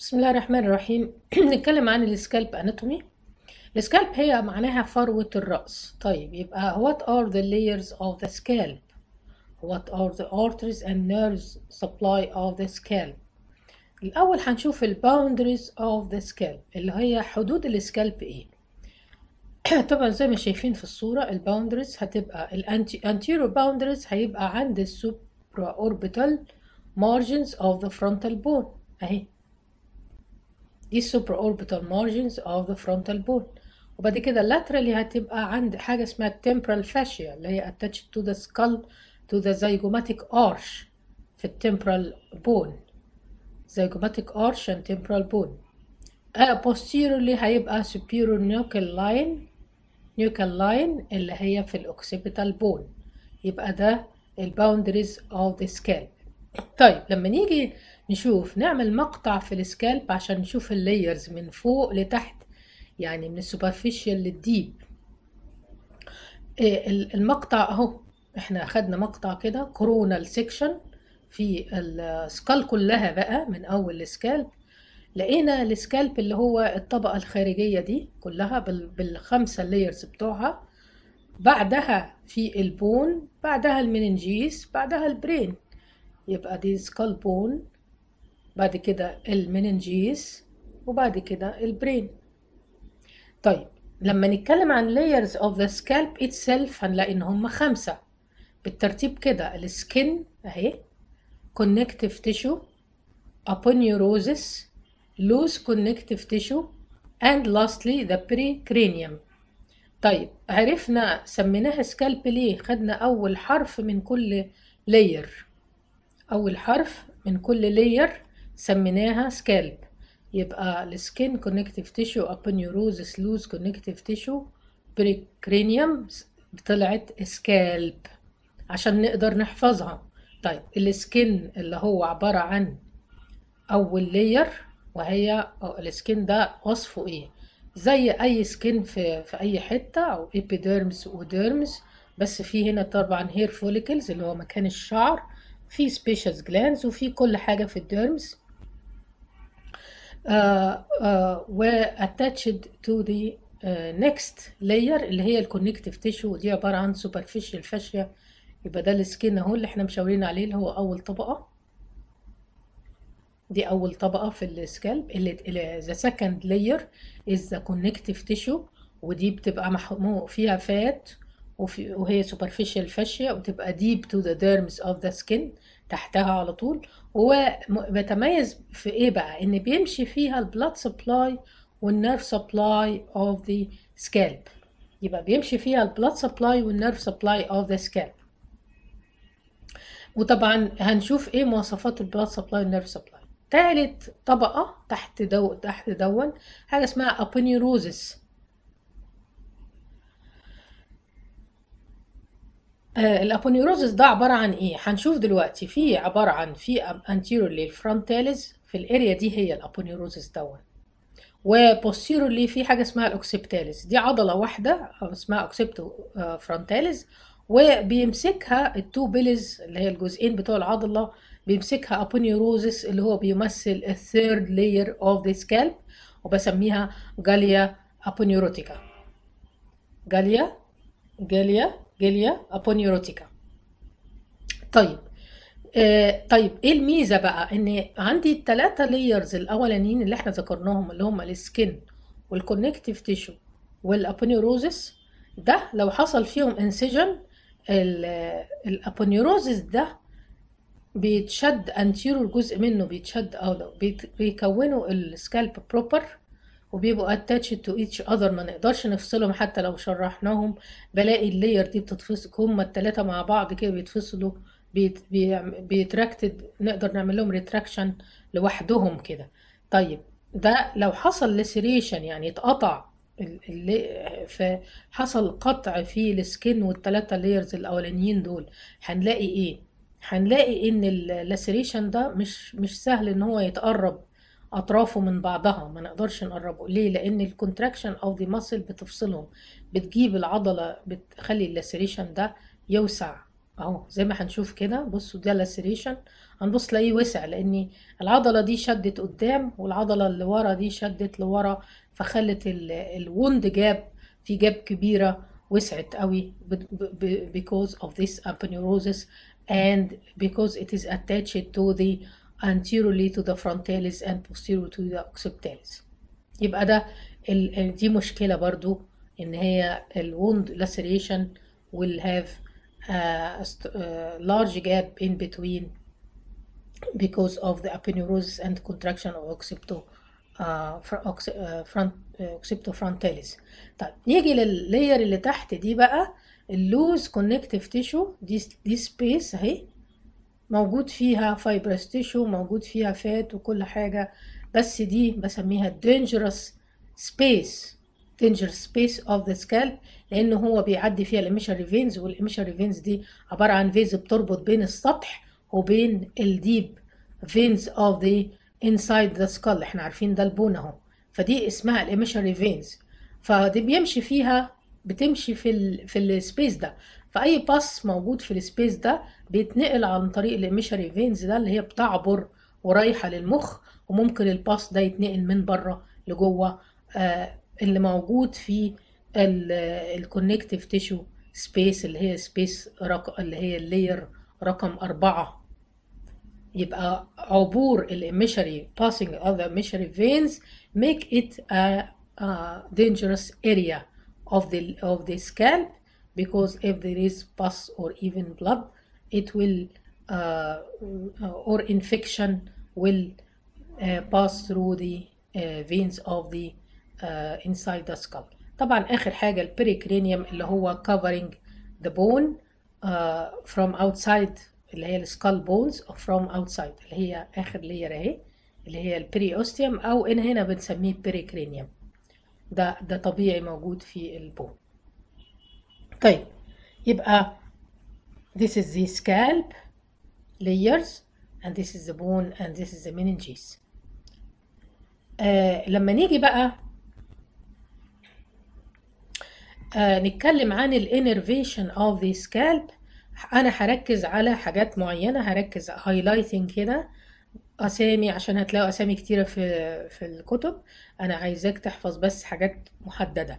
بسم الله الرحمن الرحيم نتكلم عن السكالب اناتومي السكالب هي معناها فروة الرأس طيب يبقى what are the layers of the scalp what are the arteries and nerves supply of the scalp الأول هنشوف ال boundaries of the scalp اللي هي حدود السكالب إيه طبعا زي ما شايفين في الصورة ال boundaries هتبقى ال anterior boundaries هيبقى عند ال supraorbital margins of the frontal bone اهي دي supraorbital margins of the frontal bone وبعد كده laterally هتبقى عند حاجة اسمها temporal fascia اللي هي attached to the skull to the zygomatic arch في temporal bone zygomatic arch and temporal bone uh, posteriorly هيبقى superior nuchal line nuchal line اللي هي في الoccipital bone يبقى ده ال boundaries of the scalp طيب لما نيجي نشوف نعمل مقطع في ال scalp عشان نشوف ال layers من فوق لتحت يعني من ال superficial لل deep. المقطع أهو إحنا أخدنا مقطع كده coronal section في ال skull كلها بقى من أول ال scalp. لقينا ال scalp اللي هو الطبقة الخارجية دي كلها بالخمسة layers بتوعها. بعدها في ال bone بعدها ال meninges بعدها ال brain. يبقى دي scalp bone بعد كده ال meninges وبعد كده ال brain طيب لما نتكلم عن layers of the scalp itself هنلاقي إن هم خمسة. بالترتيب كده ال skin أهي connective tissue aponeurosis loose connective tissue and lastly the pericranium طيب عرفنا سميناها scalp ليه؟ خدنا أول حرف من كل layer. أول حرف من كل layer سميناها scalp يبقى ال skin connective tissue aponeurosis loose connective tissue pericranium طلعت scalp عشان نقدر نحفظها. طيب ال skin اللي هو عبارة عن أول layer وهي ال skin ده وصفه إيه؟ زي أي skin في, في أي حتة أو epidermis و dermis بس في هنا طبعا hair follicles اللي هو مكان الشعر. في sebaceous glands وفي كل حاجة في attached to the uh, next layer اللي هي ال connective tissue ودي عبارة عن superficial fascia. يبقى ده ال skin اهو اللي إحنا مشاورين عليه اللي هو أول طبقة. دي أول طبقة في ال scalp اللي the second layer is the connective tissue ودي بتبقى فيها fat وفي وهي superficial fascia وتبقى deep to the dermis of the skin تحتها على طول. وبتميز في إيه بقى؟ إن بيمشي فيها ال blood supply وال nerve supply of the scalp يبقى بيمشي فيها ال blood supply وال nerve supply of the scalp وطبعا هنشوف إيه مواصفات ال blood supply وال nerve supply تالت طبقة تحت دو تحت دون حاجة اسمها ابونيروزس آه ال aponeurosis ده عبارة عن إيه؟ هنشوف دلوقتي في عبارة عن في anteriorly ال frontalis في ال area دي هي ال aponeurosis دون و posteriorly في حاجة اسمها ال occipitalis دي عضلة واحدة اسمها occipitofrontalis وبيمسكها ال two bellies اللي هي الجزئين بتوع العضلة. بيمسكها aponeurosis اللي هو بيمثل ال third layer of the scalp وبسميها galea aponeurotica galea galea galea aponeurotica طيب آه طيب إيه الميزة بقى؟ إن عندي الثلاثه layers الأولانيين اللي إحنا ذكرناهم اللي هم ال skin وال connective tissue وال aponeurosis ده لو حصل فيهم incision ال aponeurosis ده بيتشد anterior جزء منه بيتشد أو بيكونوا ال scalp proper وبيبقوا attached to each other. ما نقدرش نفصلهم حتى لو شرحناهم. بلاقي ال layer دي بتتفصل هما التلاتة مع بعض كده بيتفصلوا بيت بي retracted نقدر نعمل لهم retraction لوحدهم كده. طيب ده لو حصل laceration يعني اتقطع فحصل قطع في ال skin والتلاتة layers الأولانيين دول هنلاقي إيه؟ هنلاقي إن ال laceration ده مش مش سهل إن هو يتقرب أطرافه من بعضها ما نقدرش نقربه. ليه؟ لأن ال contraction of the muscle بتفصلهم بتجيب العضلة بتخلي ال laceration ده يوسع. أهو زي ما هنشوف كده بصوا ده laceration هنبص تلاقيه وسع لأن العضلة دي شدت قدام والعضلة اللي ورا دي شدت لورا فخلت ال wound gap في gap كبيرة وسعت قوي because of this aponeurosis and because it is attached to the anteriorly to the frontalis and posterior to the occipitalis يبقى ده ال- دي مشكلة برضو ان هي الwound laceration will have a st- a large gap in between because of the aponeurosis and contraction of occipito uh, fr- occ- uh, front uh, occipitofrontalis طيب نيجي لللاير اللي تحت دي بقى اللوز كونكتيف تيشو دي دي سبيس اهي موجود فيها فايبرس تيشو موجود فيها فات وكل حاجة بس دي بسميها dangerous space dangerous space of the scalp لأنه هو بيعدي فيها ال emissary veins وال emissary veins دي عبارة عن veins بتربط بين السطح وبين ال deep veins of the inside the skull. إحنا عارفين ده ال bone أهو. فدي اسمها ال emissary veins فدي بيمشي فيها بتمشي في ال في ال space ده. فأي pus موجود في ال space ده بيتنقل عن طريق ال emissary veins ده اللي هي بتعبر ورايحة للمخ وممكن ال pus ده يتنقل من بره لجوه آه اللي موجود في ال connective tissue space اللي هي space اللي هي ال layer رقم أربعة. يبقى عبور ال emissary passing the emissary veins make it a, a dangerous area of the of the scalp. Because if there is pus or even blood it will uh, or infection will uh, pass through the uh, veins of the uh, inside the skull طبعا اخر حاجة ال pericranium اللي هو covering the bone uh, from outside اللي هي ال skull bones from outside اللي هي اخر layer اهي اللي هي ال periosteum أو ان هنا بنسميه pericranium ده ده طبيعي موجود في ال bone طيب يبقى this is the scalp layers and this is the bone and this is the meninges. آه لما نيجي بقى آه نتكلم عن ال innervation of the scalp أنا هركز على حاجات معينة هركز highlighting كده أسامي عشان هتلاقوا أسامي كتيرة في في الكتب أنا عايزاك تحفظ بس حاجات محددة.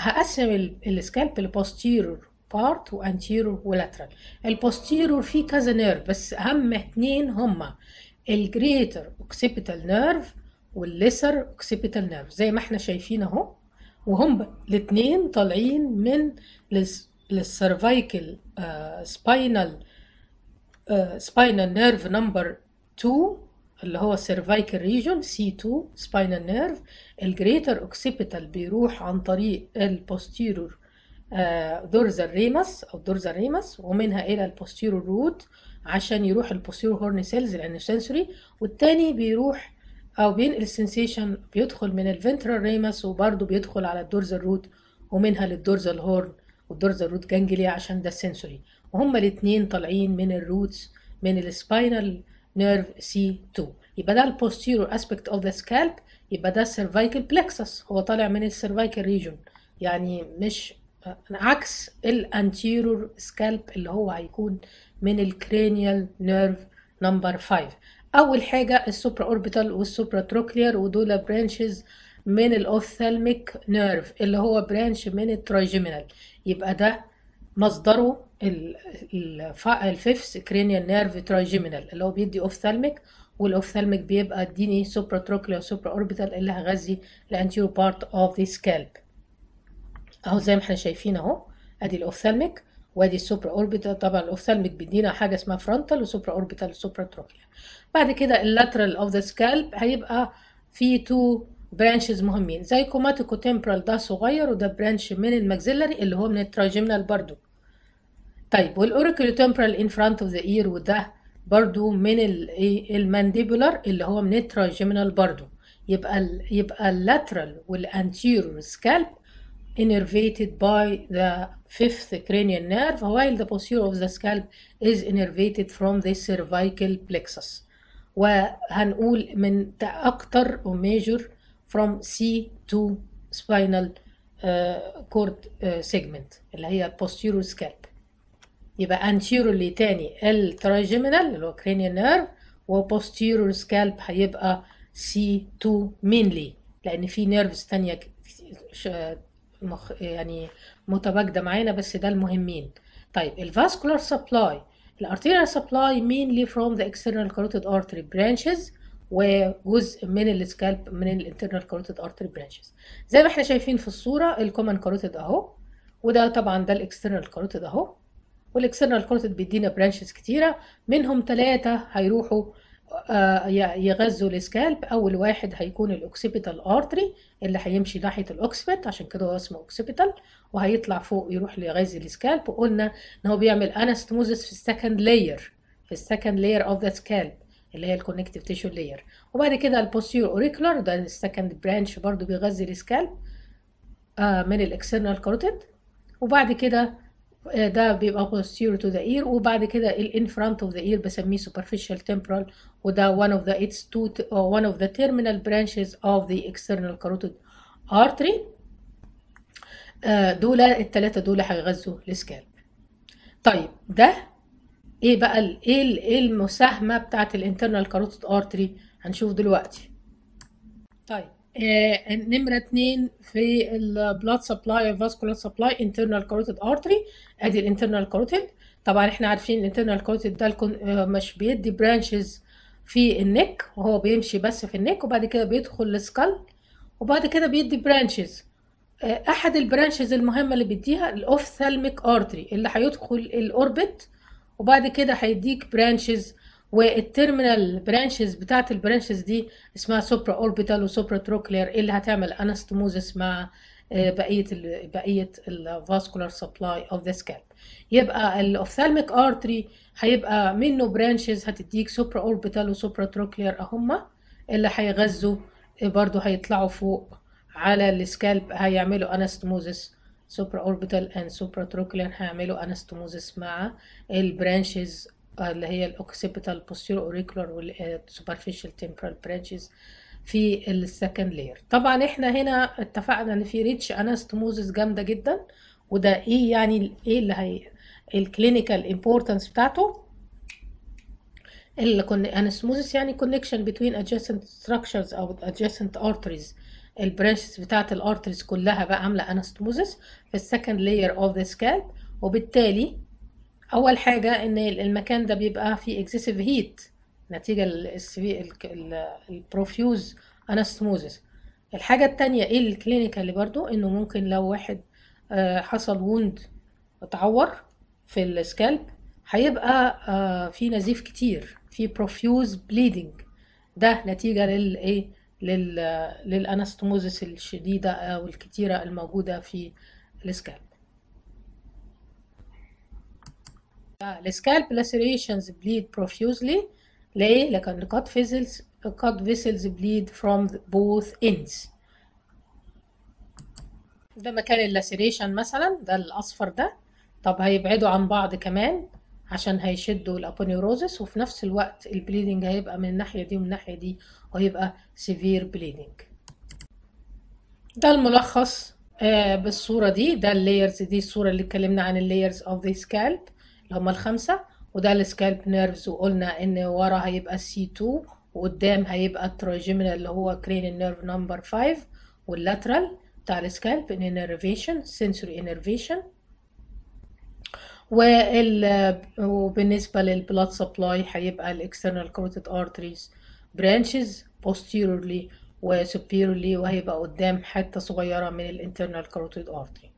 هقسم السكالب لبوستيرور بارت وانتيرور ولاترال البوستيرور فيه كذا nerve بس أهم اتنين هما ال greater occipital nerve وال lesser occipital nerve زي ما إحنا شايفين اهو. وهم الاثنين طالعين من لل cervical spinal spinal nerve number 2 اللي هو cervical region C 2 spinal nerve ال greater occipital بيروح عن طريق ال posterior dorsal ramus أو dorsal ramus ومنها إلى ال posterior root عشان يروح ال posterior horn cells لأنه sensory والتاني بيروح أو بينقل ال sensation بيدخل من ال ventral ramus وبرضه بيدخل على ال dorsal root ومنها لل dorsal horn وال dorsal root ganglia عشان ده ال sensory وهما الاثنين طالعين من ال roots من ال spinal nerve C 2 يبقى ده ال posterior aspect of the scalp يبقى ده ال cervical plexus هو طالع من ال cervical region يعني مش عكس ال anterior scalp اللي هو هيكون من ال cranial nerve number 5 أول حاجة ال supraorbital وال supratrochlear ودول branches من ال ophthalmic nerve اللي هو branch من ال trigeminal يبقى ده مصدره ال fifth cranial nerve trigeminal اللي هو بيدي ophthalmic وال ophthalmic بيبقى اديني supratrochlear و supraorbital اللي هغذي ال anterior part of the scalp اهو زي ما إحنا شايفين اهو ادي ال ophthalmic وادي ال supraorbital طبعا ال ophthalmic بيدينا حاجة اسمها frontal و supraorbital و supratrochlear بعد كده ال lateral of the scalp هيبقى في two branches مهمين zygomaticotemporal ده صغير وده branch من ال maxillary اللي هو من ال trigeminal برضو. طيب وال auriculotemporal in front of the ear وده برضو من ال mandibular اللي هو من ال trigeminal برضو يبقى ال يبقى ال lateral وال anterior scalp innervated by the fifth cranial nerve while the posterior of the scalp is innervated from the cervical plexus وهنقول من أكتر و major from C two spinal uh, cord uh, segment اللي هي posterior scalp يبقى anteriorly تاني ال trigeminal اللي هو cranial nerve وposterior scalp هيبقى C2 mainly لأن في nerves تانية يعني متواجدة معانا بس ده المهمين. طيب ال vascular supply. ال arterial supply mainly from the external carotid artery branches وجزء من ال scalp من ال internal carotid artery branches زي ما إحنا شايفين في الصورة ال common carotid أهو وده طبعا ده ال external carotid أهو. وال external carotid بيدينا branches كتيرة. منهم ثلاثة هيروحوا آه، يغذوا ال scalp أول واحد هيكون ال occipital artery اللي هيمشي ناحية ال occiput عشان كده هو اسمه occipital وهيطلع فوق يروح ليغذي ال scalp وقلنا إن هو بيعمل anastomosis في ال second layer في ال second layer of the scalp اللي هي ال connective tissue layer وبعد كده ال posterior auricular ده ال second branch برضو بيغذي ال scalp آه من ال external carotid وبعد كده ده بيبقى posterior to the ear وبعد كده ال in front of the ear بسميه superficial temporal وده one of the it's two uh, one of the terminal branches of the external carotid artery. آه، دول الثلاثة دول هيغذوا ال scalp. طيب ده إيه بقى ال- إيه ال- المساهمة بتاعت ال internal carotid artery هنشوف دلوقتي. طيب. آه نمرة اتنين في ال blood supply vascular supply internal carotid artery. ادي ال internal carotid طبعا إحنا عارفين ال internal carotid ده آه، مش بيدي branches في ال neck وهو بيمشي بس في ال neck وبعد كده بيدخل ال skull وبعد كده بيدي branches أحد ال branches المهمة اللي بيديها ال ophthalmic artery اللي هيدخل ال orbit وبعد كده هيديك branches وال terminal branches بتاعت ال branches دي اسمها supraorbital و supratrochlear اللي هتعمل؟ anastomosis مع آه، بقية ال بقية ال vascular supply of the scalp يبقى ال ophthalmic artery هيبقى منه branches هتديك supraorbital و supratrochlear اهما اللي هيغذوا آه، برضو هيطلعوا فوق على ال scalp هيعملوا anastomosis supraorbital and supratrochlear هيعملوا anastomosis مع ال branches اللي هي ال occipital posterior auricular وال superficial temporal branches في ال second layer طبعا إحنا هنا اتفقنا إن في rich anastomosis جامدة جدا وده إيه يعني إيه اللي هي ال clinical importance بتاعته؟ ال anastomosis يعني connection between adjacent structures أو adjacent arteries. ال branches بتاعت ال arteries كلها بقى عاملة anastomosis في ال second layer of the scalp وبالتالي أول حاجة إن المكان ده بيبقى فيه excessive heat نتيجة ال profuse anastomosis الحاجة التانية إيه ال clinical برضو؟ إنه ممكن لو واحد آه، حصل wound اتعور في ال scalp هيبقى آه، في نزيف كتير في profuse bleeding ده نتيجة للايه لل للانستموزس الشديدة أو الكتيرة الموجودة في السكالب السكالب lacerations bleed profusely. ليه؟ لكن cut vessels cut vessels bleed from both ends. ده مكان اللاسيريشن مثلا ده الأصفر ده. طب هيبعدوا عن بعض كمان عشان هيشدوا ال aponeurosis وفي نفس الوقت ال bleeding هيبقى من الناحية دي ومن الناحية دي وهيبقى severe bleeding ده الملخص آه بالصورة دي. ده ال layers دي الصورة اللي اتكلمنا عن ال layers of the scalp اللي هما الخمسة وده ال scalp nerves وقلنا إن ورا هيبقى C 2 وقدام هيبقى ال trigeminal اللي هو cranial nerve number 5 وال lateral بتاع ال scalp innervation sensory innervation وال وبالنسبة لل blood supply هيبقى ال external carotid arteries branches posteriorly و superiorly وهيبقى قدام حتة صغيرة من ال internal carotid artery